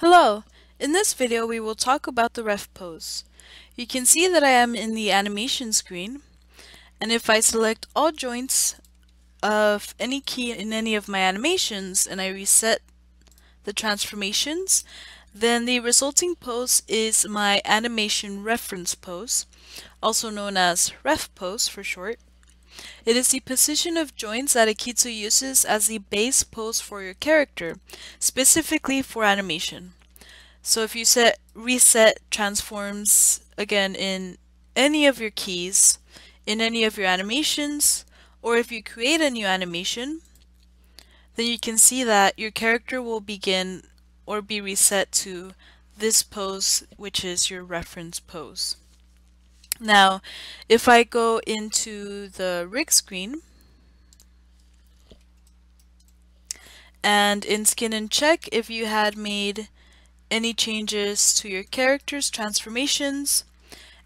Hello! In this video we will talk about the ref pose. You can see that I am in the animation screen and if I select all joints of any key in any of my animations and I reset the transformations then the resulting pose is my animation reference pose also known as ref pose for short. It is the position of joints that Akeytsu uses as the base pose for your character, specifically for animation. So if you set reset transforms again in any of your keys, in any of your animations, or if you create a new animation, then you can see that your character will begin or be reset to this pose, which is your reference pose. Now, if I go into the rig screen, and in skin and check, if you had made any changes to your character's transformations,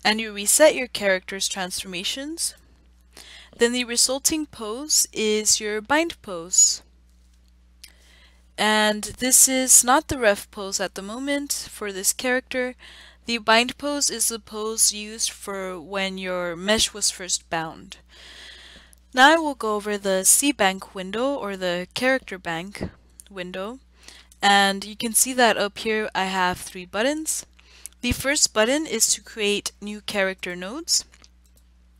and you reset your character's transformations, then the resulting pose is your bind pose. And this is not the ref pose at the moment for this character, the bind pose is the pose used for when your mesh was first bound. Now I will go over the C-Bank window or the character bank window and you can see that up here I have three buttons. The first button is to create new character nodes.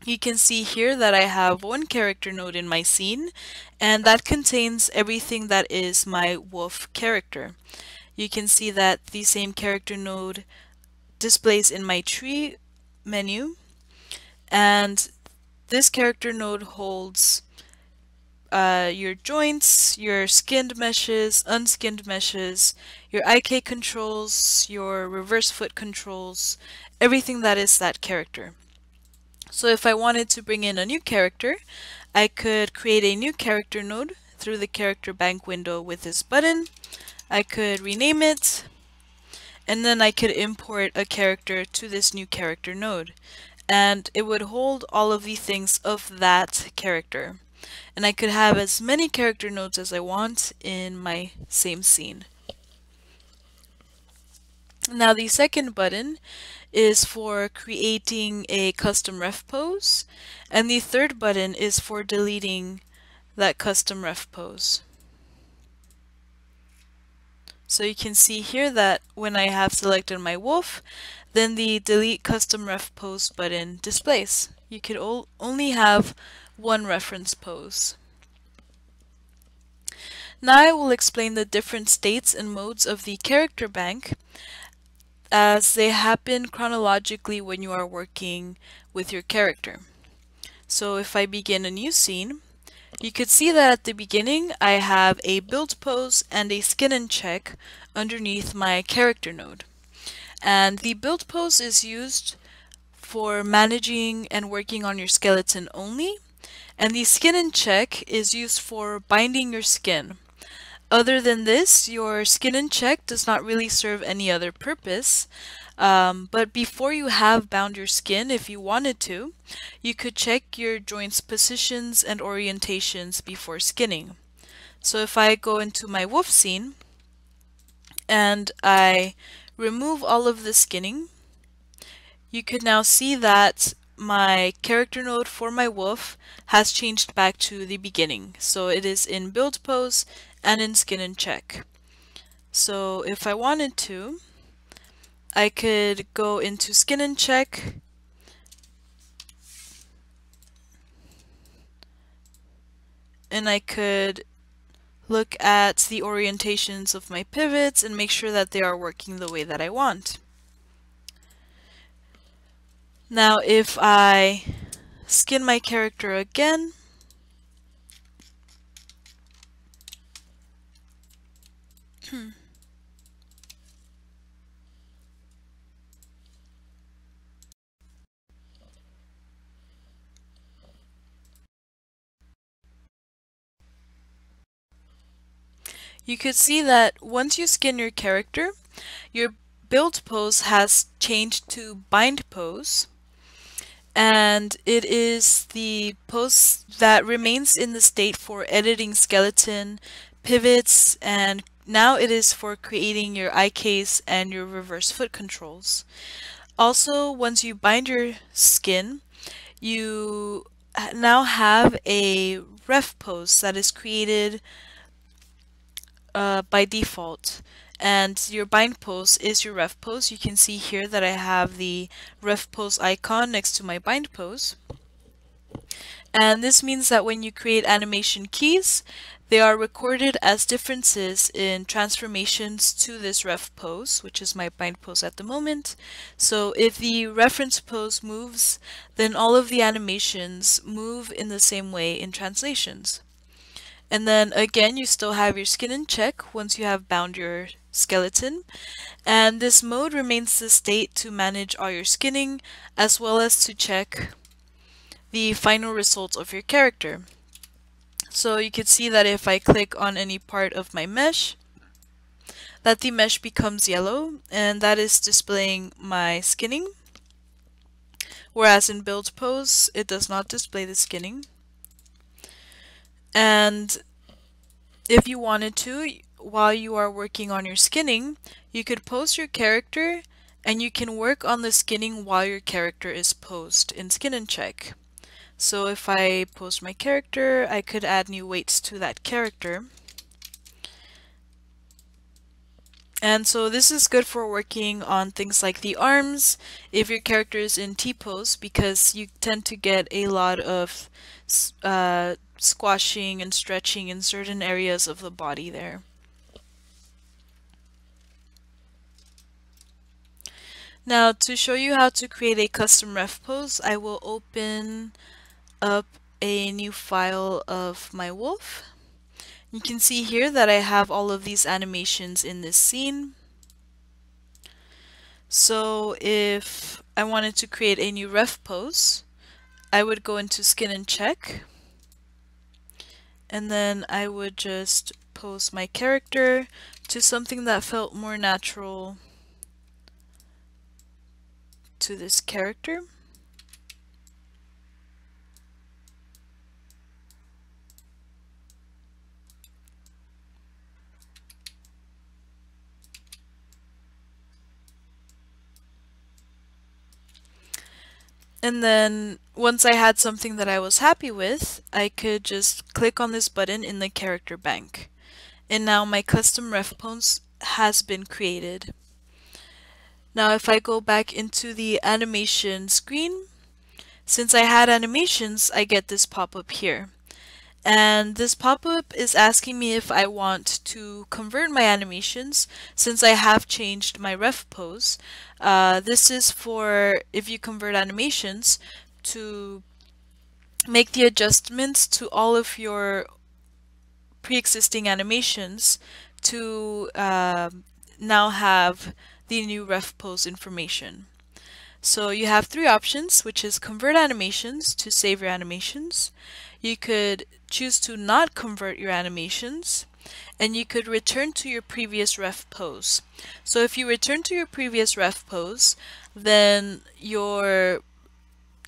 You can see here that I have one character node in my scene and that contains everything that is my wolf character. You can see that the same character node displays in my tree menu and this character node holds uh, your joints, your skinned meshes, unskinned meshes, your IK controls, your reverse foot controls, everything that is that character. So if I wanted to bring in a new character, I could create a new character node through the character bank window with this button. I could rename it, and then I could import a character to this new character node and it would hold all of the things of that character and I could have as many character nodes as I want in my same scene. Now the second button is for creating a custom ref pose and the third button is for deleting that custom ref pose. So you can see here that when I have selected my wolf, then the delete custom ref pose button displays. You could only have one reference pose. Now I will explain the different states and modes of the character bank as they happen chronologically when you are working with your character. So if I begin a new scene, you could see that at the beginning I have a build pose and a skin and check underneath my character node. And the build pose is used for managing and working on your skeleton only, and the skin and check is used for binding your skin. Other than this, your skin and check does not really serve any other purpose, um, but before you have bound your skin, if you wanted to, you could check your joints positions and orientations before skinning. So if I go into my wolf scene and I remove all of the skinning, you could now see that my character node for my wolf has changed back to the beginning. So it is in build pose and in skin and check. So if I wanted to, I could go into skin and check and I could look at the orientations of my pivots and make sure that they are working the way that I want. Now if I skin my character again, hmm, you could see that once you skin your character, your build pose has changed to bind pose and it is the pose that remains in the state for editing skeleton, pivots, and now it is for creating your IKs and your reverse foot controls. Also, once you bind your skin, you now have a ref pose that is created uh, by default and your bind pose is your ref pose. You can see here that I have the ref pose icon next to my bind pose. And this means that when you create animation keys, they are recorded as differences in transformations to this ref pose, which is my bind pose at the moment. So if the reference pose moves, then all of the animations move in the same way in translations. And then again, you still have your skin and check once you have bound your skeleton. And this mode remains the state to manage all your skinning, as well as to check the final results of your character. So you can see that if I click on any part of my mesh, that the mesh becomes yellow and that is displaying my skinning. Whereas in build pose, it does not display the skinning. And if you wanted to, while you are working on your skinning, you could pose your character and you can work on the skinning while your character is posed in Skin and Check. So if I post my character, I could add new weights to that character. And so this is good for working on things like the arms, if your character is in T-pose, because you tend to get a lot of uh, squashing and stretching in certain areas of the body there. Now to show you how to create a custom ref pose, I will open up a new file of my wolf. You can see here that I have all of these animations in this scene. So if I wanted to create a new ref pose, I would go into skin and check and then I would just pose my character to something that felt more natural to this character. And then once I had something that I was happy with, I could just click on this button in the character bank. And now my custom ref pose has been created. Now if I go back into the animation screen, since I had animations, I get this pop-up here. And this pop-up is asking me if I want to convert my animations since I have changed my ref pose. Uh, this is for if you convert animations to make the adjustments to all of your pre-existing animations to uh, now have the new ref pose information. So you have three options, which is convert animations to save your animations. You could choose to not convert your animations and you could return to your previous ref pose. So if you return to your previous ref pose, then your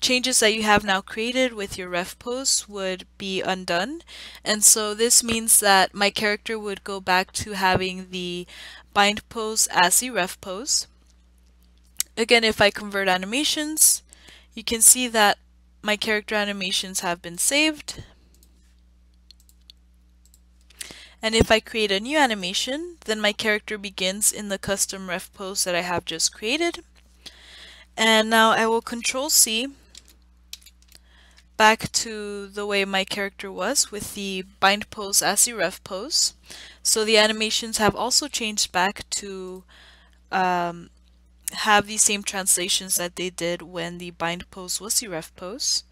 changes that you have now created with your ref pose would be undone. And so this means that my character would go back to having the bind pose as the ref pose. Again, if I convert animations, you can see that my character animations have been saved. And if I create a new animation, then my character begins in the custom ref pose that I have just created. And now I will control C back to the way my character was with the bind pose as the ref pose. So the animations have also changed back to um, have the same translations that they did when the bind pose was the ref pose.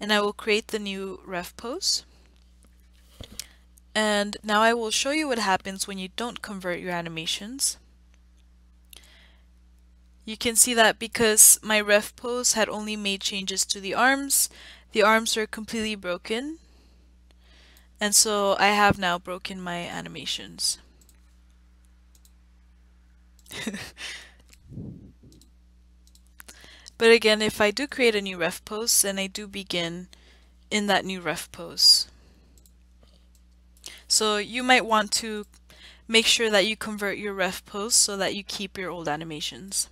And I will create the new ref pose. And now I will show you what happens when you don't convert your animations. You can see that because my ref pose had only made changes to the arms, the arms are completely broken. And so I have now broken my animations. But again, if I do create a new ref pose, then I do begin in that new ref pose. So you might want to make sure that you convert your ref pose so that you keep your old animations.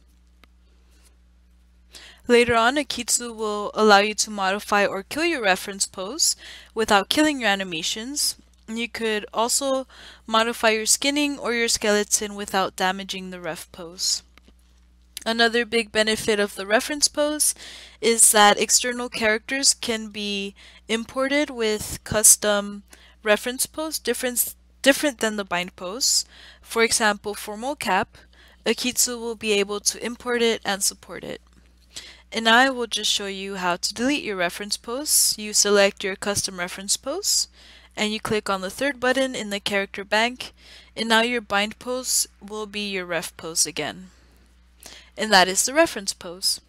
Later on, Akeytsu will allow you to modify or kill your reference pose without killing your animations. You could also modify your skinning or your skeleton without damaging the ref pose. Another big benefit of the reference pose is that external characters can be imported with custom reference pose different, different than the bind pose. For example, for mocap, Akeytsu will be able to import it and support it. And I will just show you how to delete your reference pose. You select your custom reference pose and you click on the third button in the character bank and now your bind pose will be your ref pose again. And that is the reference pose.